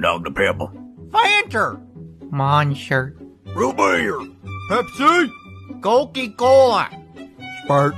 name, the Pepper? Fanta. Monster. Root beer. Pepsi. Coca-Cola. Spark.